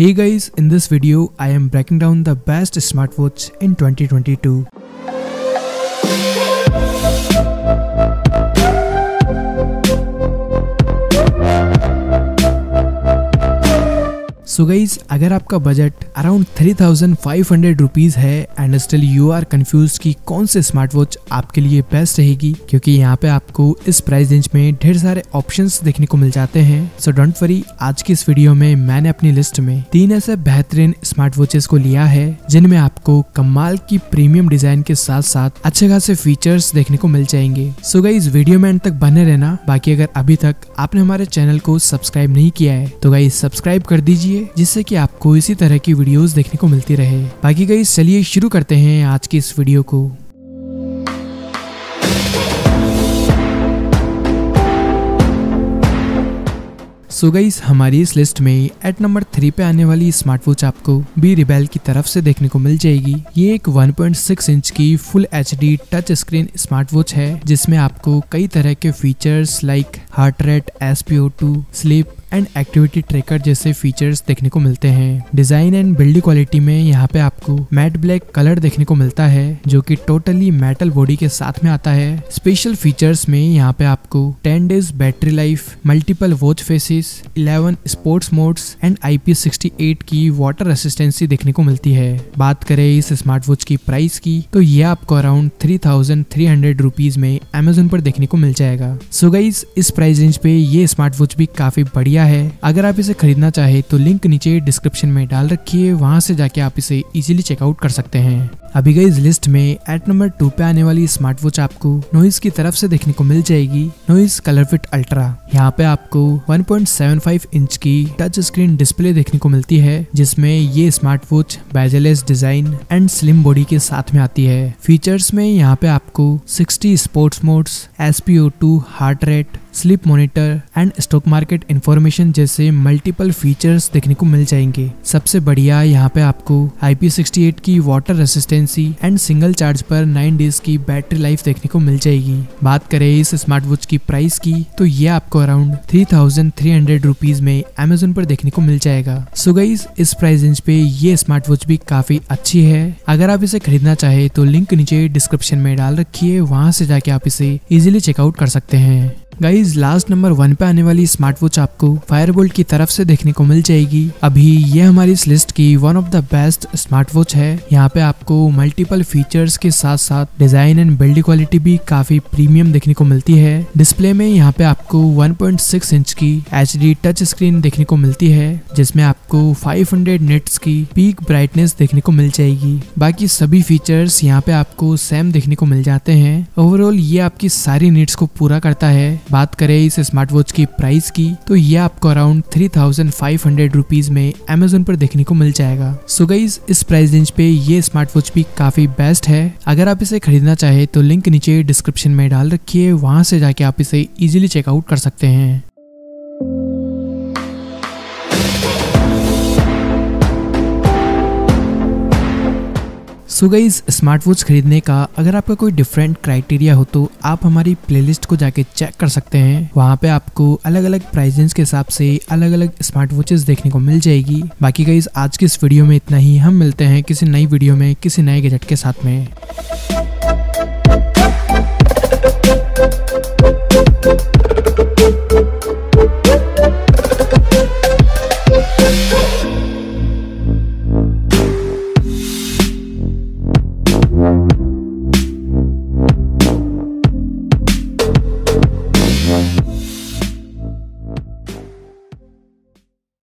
Hey guys, in this video I am breaking down the best smartwatch in 2022. So guys अगर आपका budget around three thousand five hundred rupees है and still you are confuse कि कौन से smart watch आपके लिए best रहेगी, क्योंकि यहाँ पे आपको इस प्राइस रेंज में ढेर सारे ऑप्शन देखने को मिल जाते हैं। सो डोंट वरी आज की इस वीडियो में मैंने अपनी लिस्ट में तीन ऐसे बेहतरीन स्मार्ट वॉचेस को लिया है, जिनमें आपको कमाल की प्रीमियम डिज़ाइन के साथ साथ अच्छे खासे फीचर्स देखने को मिल जाएँगे। सो गाइज़ वीडियो में एंड तक बने रहना। बाकी अगर अभी तक आपने हमारे चैनल को सब्सक्राइब नहीं किया है तो गाइज़ सब्सक्राइब कर दीजिए, जिससे की आपको इसी तरह की वीडियोज़ देखने को मिलती रहे। बाकी गई चलिए शुरू करते हैं आज की इस वीडियो को। सो so हमारी इस लिस्ट में एट नंबर थ्री पे आने वाली स्मार्ट वॉच आपको बी रिबेल की तरफ़ से देखने को मिल जाएगी। ये एक 1.6 इंच की full H D touch screen smart watch है, जिसमें आपको कई तरह के features like heart rate S P O two sleep and activity tracker जैसे फीचर्स देखने को मिलते हैं। डिज़ाइन एंड बिल्ड क्वालिटी में यहाँ पे आपको मैट ब्लैक कलर देखने को मिलता है, जो कि टोटली मेटल बॉडी के साथ में आता है। स्पेशल फीचर्स में यहाँ पे आपको 10 days battery life multiple watch faces 11 sports modes and IP68 की वाटर रेसिस्टेंसी देखने को मिलती है। बात करें इस स्मार्ट वॉच की प्राइस की तो ये आपको around three thousand three hundred rupees में अमेजोन पर देखने को मिल जाएगा। सो so गाइज़ इस प्राइस रेंज पे ये स्मार्ट वॉच भी काफ़ी बढ़िया दिया है? अगर आप इसे खरीदना चाहे तो लिंक नीचे डिस्क्रिप्शन में डाल रखिए वहाँ से जाके आप इसे इजिली चेकआउट कर सकते हैं। अभी गई इस लिस्ट में एट नंबर टू पे आने वाली स्मार्ट वॉच आपको नोइस की तरफ़ से देखने को मिल जाएगी। नोइस कलर फिट अल्ट्रा यहाँ पे आपको 1.75 इंच की टच स्क्रीन डिस्प्ले देखने को मिलती है, जिसमें ये smart watch bezel design and slim body के साथ में आती है। फीचर्स में यहाँ पे आपको 60 sports modes S heart rate sleep monitor and stock market information जैसे मल्टीपल फीचर्स देखने को मिल जाएँगे। सबसे बढ़िया यहाँ पे आपको IP68 की water resistancy and single charge पर नाइन डेज़ की बैटरी लाइफ देखने को मिल जाएगी। बात करें इस स्मार्ट वॉच की प्राइस की तो ये आपको around three thousand three hundred rupees में अमेजोन पर देखने को मिल जाएगा। सो गाइज़ इस प्राइस रेंज पे ये स्मार्ट वॉच भी काफ़ी अच्छी है। अगर आप इसे खरीदना चाहे तो लिंक नीचे डिस्क्रिप्शन में डाल रखिए वहाँ से जाके आप इसे इजिली चेकआउट कर सकते हैं। गाइज़ लास्ट नंबर वन पे आने वाली स्मार्ट वॉच आपको फायरबोल्ट की तरफ़ से देखने को मिल जाएगी। अभी ये हमारी इस लिस्ट की one of the best smart watch है। यहाँ पे आपको मल्टीपल फीचर्स के साथ साथ डिज़ाइन एंड बिल्ड क्वालिटी भी काफ़ी प्रीमियम देखने को मिलती है। डिस्प्ले में यहाँ पे आपको 1.6 इंच की एचडी टच स्क्रीन देखने को मिलती है, जिसमें आपको 500 हंड्रेड की पीक ब्राइटनेस देखने को मिल जाएगी। बाकी सभी फीचर्स यहाँ पे आपको सेम देखने को मिल जाते हैं। ओवरऑल ये आपकी सारी नीड्स को पूरा करता है। बात करें इस स्मार्ट वॉच की प्राइस की तो ये आपको around three thousand five hundred rupees में अमेजोन पर देखने को मिल जाएगा। सो गाइज़ इस प्राइस रेंज पे ये स्मार्ट वॉच भी काफ़ी बेस्ट है। अगर आप इसे खरीदना चाहे तो लिंक नीचे डिस्क्रिप्शन में डाल रखिए वहाँ से जाके आप इसे इजिली चेकआउट कर सकते हैं। सो गईज स्मार्ट वॉच खरीदने का, अगर आपका कोई डिफरेंट क्राइटेरिया हो तो आप हमारी प्लेलिस्ट को जाके चेक कर सकते हैं। वहाँ पे आपको अलग अलग प्राइजेंस के हिसाब से अलग अलग स्मार्ट वॉचेस देखने को मिल जाएगी। बाकी गईज आज की इस वीडियो में इतना ही। हम मिलते हैं किसी नई वीडियो में, किसी नए गजट के साथ में।